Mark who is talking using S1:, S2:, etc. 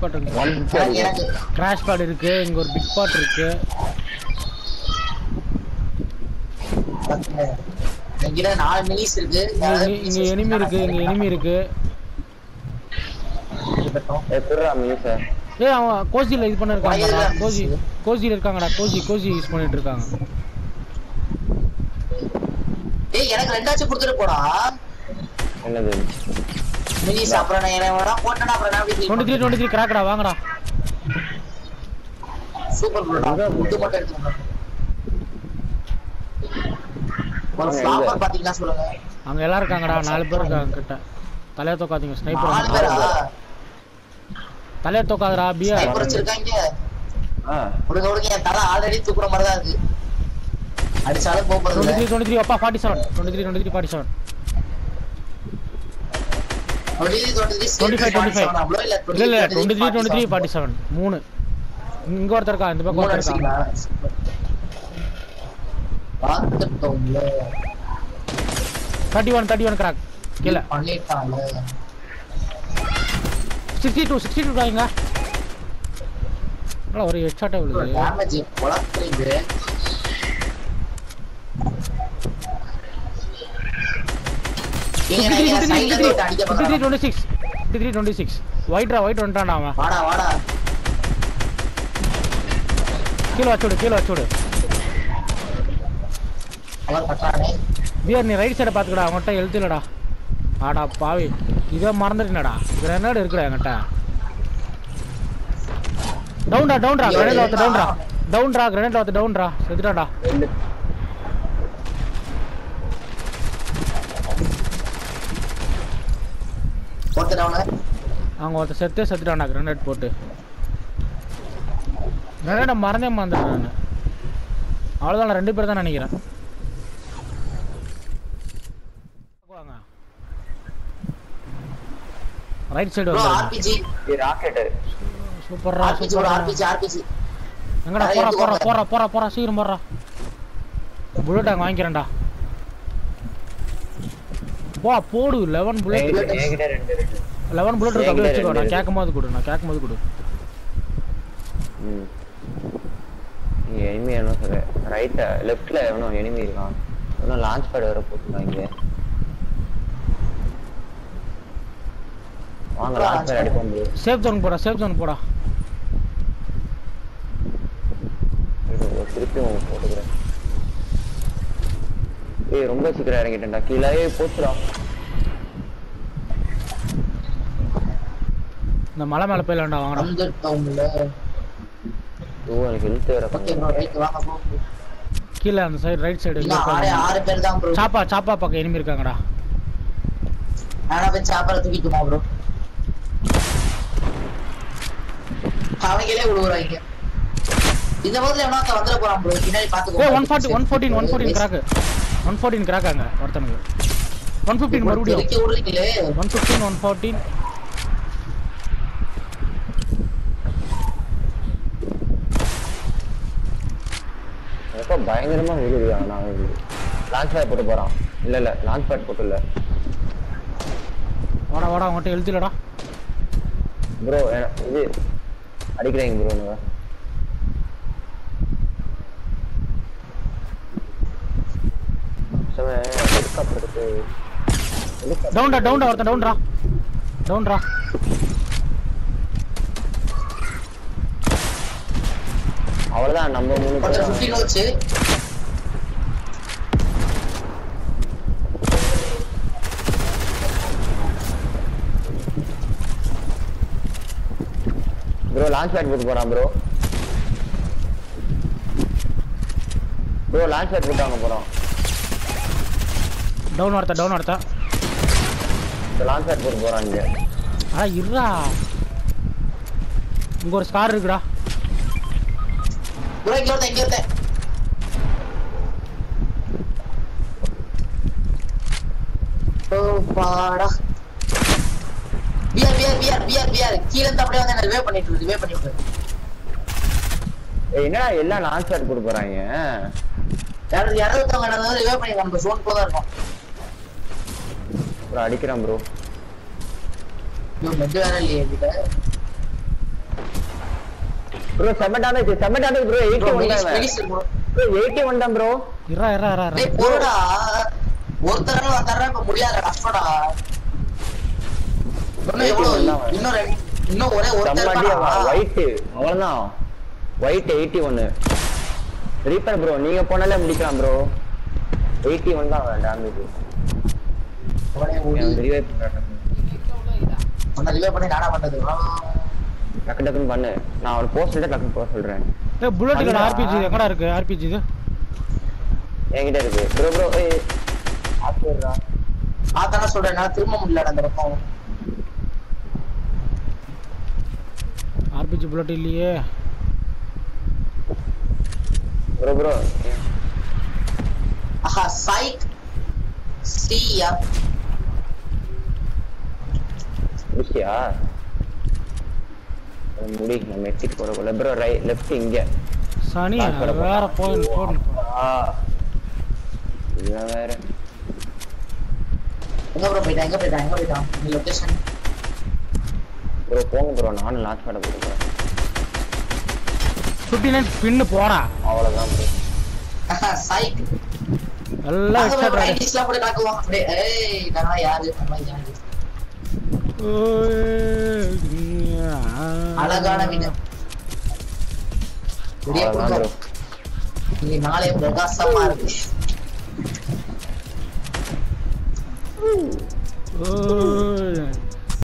S1: பாட் இருக்கு. கிராஷ் பாட் இருக்கு. இங்க ஒரு பிக் பாட் இருக்கு.
S2: என்கிட்ட நாலு மினிஸ் இருக்கு.
S1: இங்க- இங்க எனிமி இருக்கு. இங்க எனிமி இருக்கு. ஏய் அவன் கோசில இது பண்ணிருக்காங்கடா.
S2: வயல்ல
S1: கோசி கோசில இருக்காங்கடா. கோசி கோசி யூஸ் பண்ணிட்டு இருக்காங்க.
S2: ஏய் எனக்கு ரெண்டாச்சும் கொடுத்துட்டு போடா.
S3: என்னது?
S2: மினிஸ் அப்புறம் நான் என்ன போட்டனா அப்புறம் நான்
S1: 23 23 கிராக்டா வாங்கடா
S2: சூப்பர் ப்ரோடா முட்டு மட்டும் எடுத்துங்க ஒரு
S3: ஸ்லாப்பர்
S2: பாத்தீங்களா சொல்லுங்க
S1: அங்க எல்லாரும் இருக்காங்கடா நாலு பேர் இருக்காங்க கிட்ட தலைய தொக்காதீங்க ஸ்னைப்பர் நாலு
S2: பேரா
S1: தலைய தோக்காதடா பியா
S2: ஸ்னைப்பர் வச்சிருக்காங்க ஒடுங்க ஒடுங்க என் தலை ஆல்ரெடி தூக்குற மாதிரி தான் இருக்கு அடிச்சாலும் போறது
S1: 23 23 அப்பா 47 23 23 47 மூணு. இங்க ஒருத்தர் இந்த பக்கம் ஒருத்தர் இருக்கா?
S2: பார்த்துட்டோம்ல
S1: thirty one thirty one crack கீழே.
S2: பண்ணிட்டாங்க
S1: சிக்ஸ்டி டூ சிக்ஸ்டி டூ டாங்க ஒரு ஹெட்ஷாட்டே விழுது.
S2: டேமேஜ்
S1: ஒயிட்ரா ஒயிட் வந்துட்டான்டா அவன்.
S2: வாடா வாடா.
S1: கீழே வச்சுடு கீழே வச்சுடு பியர் நீ ரைட் சைடை பார்த்துக்கடா அவன்கிட்ட எழுத்து இல்லடா. ஆடா பாவி. இதை மறந்துட்டேனடா. கிரனேட் இருக்குடா என்கிட்ட? டவுன்டா டவுன்டா கிரனேட் வாத்து டவுன்டா டவுன்டா கிரனேட் வாத்து டவுன்டா செத்துட்டாடா அவங்க ஒருத்தர் செத்தே செத்துட்டான்டா கிரனேட் போட்டு. கிரனேட்டை மறந்தே மறந்துட்டேன் நான். அவ்வளோதான் ரெண்டு பேர் தான் நினைக்கிறேன். வாங்க right side
S2: bro RPG
S3: rocket
S2: RPG RPG
S1: எங்கடா போறா போறா. போறா போறா போறா சீக்கிரம் போறா புல்லட் அங்க வாங்கிக்கிறேன்டா. போ போடு லெவன் புல்லட்
S3: என்கிட்ட ரெண்டு ரெண்டு
S1: லெவன் புல்லட் இருக்கு அப்படியே வச்சுக்கோ நான்
S3: ரெண்டு
S1: கேட்கும் போது கொடு நான் கேட்கும் போது கொடு.
S3: ம். எனிமி என்ன சொல்ற ரைட்ல லெஃப்ட்ல எவனோ எனிமி இருக்கான். இன்னும் லான்ச் பேட் வேற போட்டுருக்காங்க வாங்க லான்ச் பேட் அடிப்போம்.
S1: சேஃப் ஜோன் போடா சேஃப் ஜோன் போடா.
S3: திருப்பி உங்களுக்கு போட்டுக்கிறேன். ஏய் ரொம்ப சீக்கிரம் இறங்கிட்டேன்டா கீழே போச்சுடா.
S1: இந்த மலை மேல போயிடலாம்டா வாங்கடா.
S2: வந்துட்டோம்ல
S3: ஓ எனக்கு ஹெல்த் வேற.
S2: ஓகே ப்ரோ ரைட் வாங்க
S1: கீழே அந்த சைடு ரைட் சைடு
S2: இன்னும் ஆறு ஆறு பேர் தான் ப்ரோ
S1: சாப்பா சாப்பா பக்கம் எனிமி இருக்காங்கடா.
S2: ஆனா போய் சாப்பாடு தூக்கிட்டுமா ப்ரோ அவங்களே விழுவுறாங்க. இந்த போதுல எவனா ஒருத்தன் வந்துட போறான் ப்ரோ பின்னாடி பாத்துக்கோ.
S1: ஏ one forty one fourteen one fourteen crack one fourteen கிராக்காங்க ஒருத்தனுக்கு. ஒன் ஃபிஃப்டீன் மறுபடியும்.
S2: தெறிக்க விடுறீங்களே
S1: ஒன் ஃபிஃப்டீன் ஒன் ஃபோர்டீன்
S3: எப்போ பயங்கரமா விழுதுயா நான் லான்ச் பேட் போட்டு போறான். இல்ல இல்ல லான்ச் பேட் போட்டு இல்ல
S1: வாடா வாடா அவங்ககிட்ட எழுத்துலடா
S3: ப்ரோ இது அடிக்கிறீங்க ப்ரோ நீங்க சம
S1: டவுன்டா டவுன்டா ஒருத்தன் டவுன்டா டவுன்டா
S3: அவ்வளவுதான் நம்ம மூணு பேரும்.
S2: ஃபிஃப்டின் வச்சு.
S3: ப்ரோ லான்ச் பேட் போட்டு போறான் ப்ரோ ப்ரோ லான்ச் பேட் போட்டு வாங்க போறோம்
S1: டவுன் ஒருத்தன் டவுன்
S3: இந்த லான்ச் பேட் போட்டு போறான் இங்க
S1: ஆ இருடா. இங்க ஒரு ஸ்கார் இருக்குடா.
S2: இங்க ஒருத்தன் இங்க ஒருத்தன் ஓ பாடா. பிஆர் பிஆர் பிஆர் பிஆர் பிஆர் கீழ இருந்து அப்படியே வந்து என்ன ரிவே பண்ணிட்டு இருக்கு ரிவே பண்ணி விட்டு
S3: ஏய் என்னடா எல்லாம் லான்ச் போறாங்க?
S2: யாராவது யாராவது ஒருத்தவங்க என்ன ரிவே பண்ணி நம்ம சோன் போதா இருக்கும்.
S3: ப்ரோ அடிக்கிறான் ப்ரோ ப்ரோ செம்ம டேமேஜ் செம்ம damage bro eighty
S2: bro
S3: one
S2: மெடிஸ்
S3: தான்
S2: மெடிஸ் ப்ரோ
S3: எயிட்டி ஒன் தான் ப்ரோ
S1: இரா இரா இரா
S2: டேய் போடா. ஒருத்தர வந்தாரா இப்ப முடியாத கஷ்டம்டா. இன்னும் எவ்வளவு? இன்னும் ஒரே ஒருத்தர்?
S3: ஒயிட் அவ்வளவுதான். ஒயிட் எயிட்டி ஒன்னு ரீப்பர் ப்ரோ நீங்க போனாலே முடிக்கலாம் ப்ரோ எயிட்டி ஒன் தான் டேமேஜ் டக்கு டக்குன்னு பண்ணு. நான் அவன் போஸ்ட் சொல்லிட்டு டக்குன்னு போக சொல்றேன்.
S1: புல்லட் கடை. ஆர்பிஜி எங்கடா இருக்கு ஆர்பிஜி இது?
S3: என்கிட்ட இருக்கு. ப்ரோ ப்ரோ ஏய்.
S2: சொல்றேன் என்னால திரும்ப முடியல அந்த பக்கம்.
S1: ஆர்பிஜி புல்லட் இல்லையே.
S3: ப்ரோ ப்ரோ
S2: ஆஹா சைக் சியா
S3: முடிச்சியா முடி நம்ம மெட்டிட்டு போறக்குள்ள ப்ரோ ரைட் லெஃப்ட் இங்க.
S1: சனி வேற போய்
S3: இவன் வேற.
S2: எங்க ப்ரோ போயிட்டான் எங்க போயிட்டான் எங்க போயிட்டான் இந்த லொகேஷன்
S3: ப்ரோ போங்க ப்ரோ நானும்
S1: நைன் பின்னு போடா.
S3: அவ்வளவுதான் ப்ரோ
S2: சைக்
S1: எல்லாம்
S2: போட்டு அப்படியே ஏய் நான் யாரு? நான் யாரு? அழகான வீடு. பெரிய
S3: அவ்வளவுதான் ப்ரோ
S2: குடும்பம் இன்னைக்கு நாளே பிரகாசமா இருக்கு.
S1: ஓ